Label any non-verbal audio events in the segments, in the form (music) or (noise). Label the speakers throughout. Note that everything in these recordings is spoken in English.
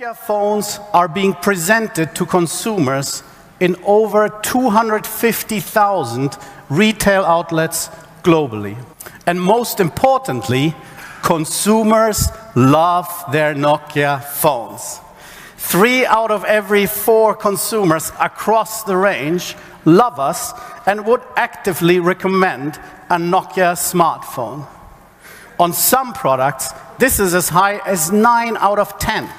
Speaker 1: Nokia phones are being presented to consumers in over 250,000 retail outlets globally. And most importantly, consumers love their Nokia phones. Three out of every four consumers across the range love us and would actively recommend a Nokia smartphone. On some products, this is as high as nine out of 10.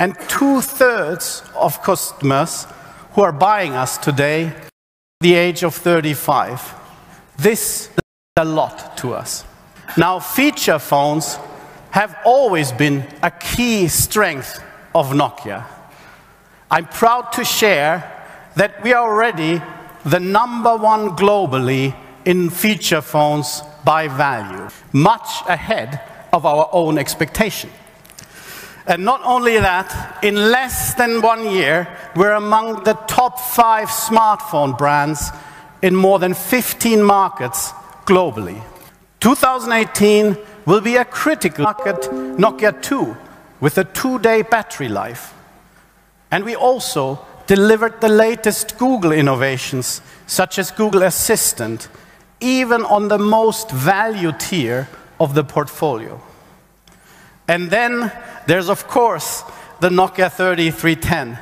Speaker 1: And two thirds of customers who are buying us today, the age of 35. This is a lot to us. Now, feature phones have always been a key strength of Nokia. I'm proud to share that we are already the number one globally in feature phones by value, much ahead of our own expectation. And not only that, in less than one year, we're among the top five smartphone brands in more than 15 markets globally. 2018 will be a critical market, Nokia 2, with a two-day battery life. And we also delivered the latest Google innovations, such as Google Assistant, even on the most value tier of the portfolio. And then there's, of course, the Nokia 3310,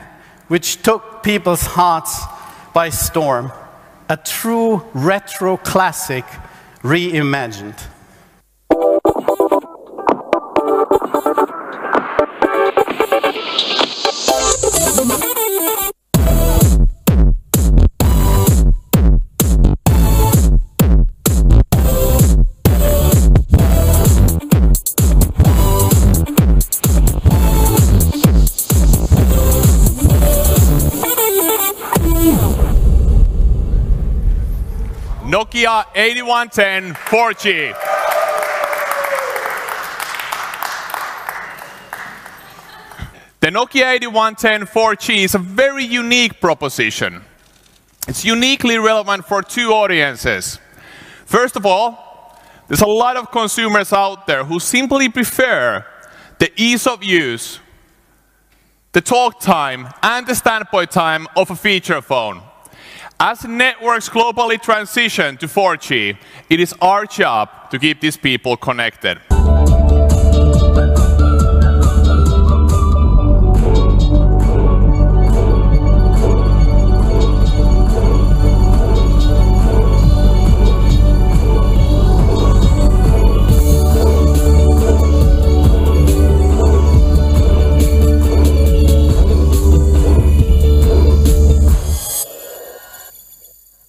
Speaker 1: which took people's hearts by storm. A true retro classic reimagined.
Speaker 2: Nokia 8110 4G. The Nokia 8110 4G is a very unique proposition. It's uniquely relevant for two audiences. First of all, there's a lot of consumers out there who simply prefer the ease of use, the talk time, and the standby time of a feature phone. As networks globally transition to 4G, it is our job to keep these people connected.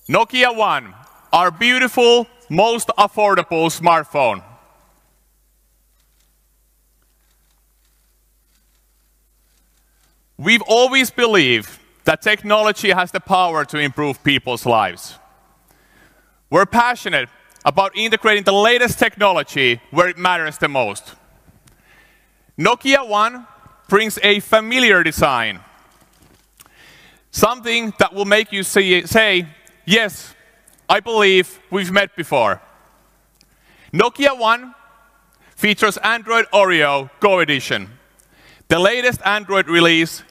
Speaker 2: Nokia One, our beautiful, most affordable smartphone. We've always believed that technology has the power to improve people's lives. We're passionate about integrating the latest technology where it matters the most. Nokia One brings a familiar design, something that will make you say, Yes, I believe we've met before. Nokia One features Android Oreo Go Edition, the latest Android release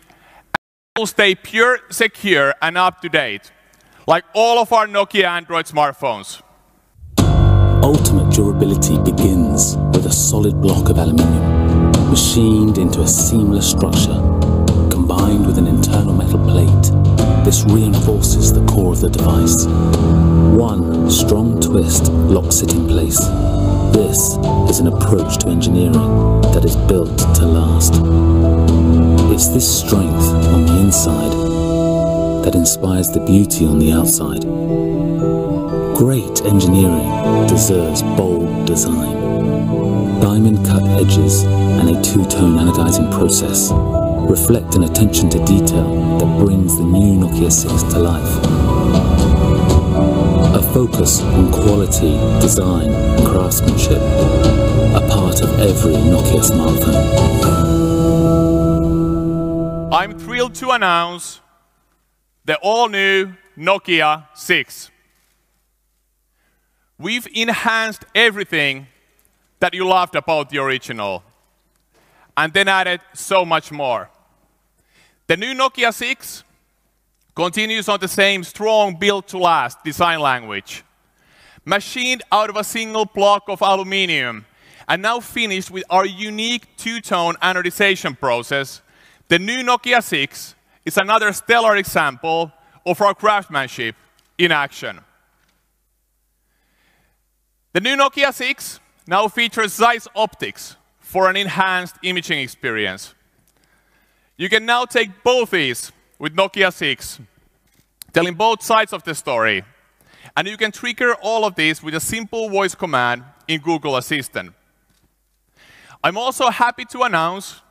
Speaker 2: will stay pure, secure, and up to date, like all of our Nokia Android smartphones.
Speaker 3: Ultimate durability begins with a solid block of aluminium, machined into a seamless structure, with an internal metal plate this reinforces the core of the device. One strong twist locks it in place. This is an approach to engineering that is built to last. It's this strength on the inside that inspires the beauty on the outside. Great engineering deserves bold design. Diamond cut edges and a two-tone anodizing process reflect an attention to detail that brings the new Nokia 6 to life. A focus on quality, design and craftsmanship, a part of every Nokia smartphone.
Speaker 2: I'm thrilled to announce the all-new Nokia 6. We've enhanced everything that you loved about the original and then added so much more. The new Nokia 6 continues on the same strong build to last design language, machined out of a single block of aluminium, and now finished with our unique two-tone anodization process. The new Nokia 6 is another stellar example of our craftsmanship in action. The new Nokia 6 now features Zeiss optics for an enhanced imaging experience. You can now take bothies with Nokia 6, telling both sides of the story. And you can trigger all of these with a simple voice command in Google Assistant. I'm also happy to announce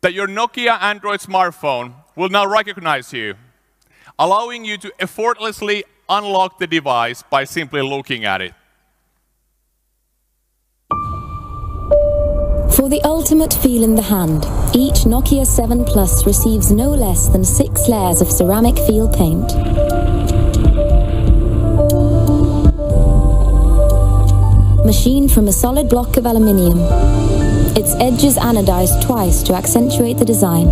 Speaker 2: that your Nokia Android smartphone will now recognize you, allowing you to effortlessly unlock the device by simply looking at it.
Speaker 4: For the ultimate feel in the hand, each Nokia 7 Plus receives no less than six layers of ceramic feel paint. Machined from a solid block of aluminium, its edges anodized twice to accentuate the design.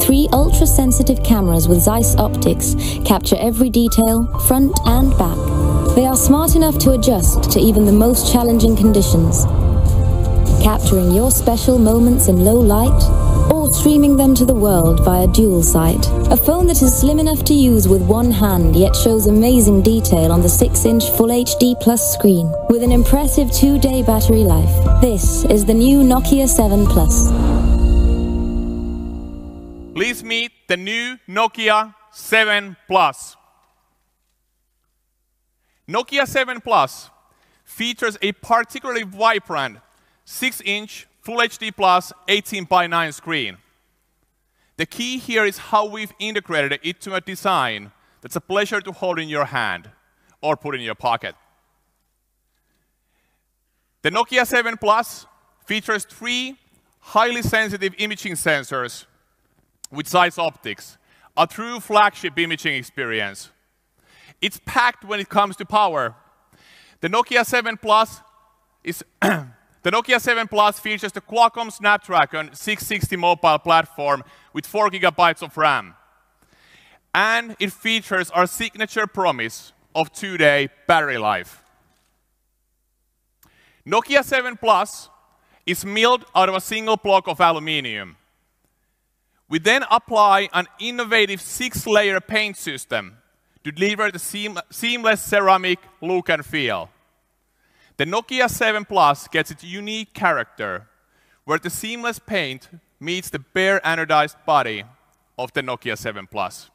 Speaker 4: Three ultra-sensitive cameras with Zeiss optics capture every detail, front and back. They are smart enough to adjust to even the most challenging conditions, capturing your special moments in low light or streaming them to the world via dual sight. A phone that is slim enough to use with one hand yet shows amazing detail on the 6-inch Full HD Plus screen with an impressive 2-day battery life. This is the new Nokia 7 Plus.
Speaker 2: Please meet the new Nokia 7 Plus. Nokia 7 Plus features a particularly vibrant 6-inch Full HD Plus 18 by 9 screen. The key here is how we've integrated it to a design that's a pleasure to hold in your hand or put in your pocket. The Nokia 7 Plus features three highly sensitive imaging sensors with Zeiss optics, a true flagship imaging experience. It's packed when it comes to power. The Nokia 7 Plus is (clears throat) the Nokia 7 Plus features the Qualcomm Snapdragon 660 mobile platform with 4 gigabytes of RAM. And it features our signature promise of two-day battery life. Nokia 7 Plus is milled out of a single block of aluminium. We then apply an innovative six-layer paint system to deliver the seam seamless ceramic look and feel. The Nokia 7 Plus gets its unique character, where the seamless paint meets the bare anodized body of the Nokia 7 Plus.